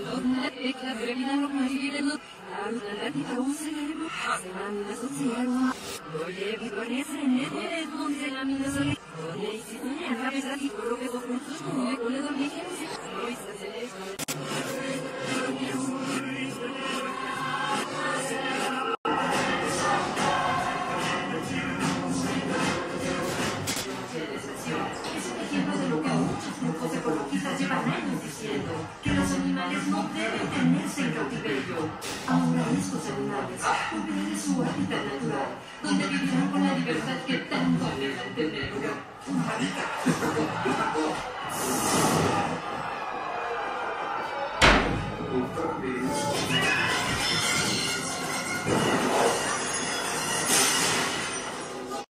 لدودنا إكنا برمينا ركنا في لدود عروضنا التي تهوصل لربو حسنا من سوتيرو بولي بي بولي سنة لدود من زلامي نزلي animales no deben tenerse en cautiverio. Ahora estos animales pueden su hábitat natural, donde vivirán con la libertad que tanto anhelan tener. Otra vez.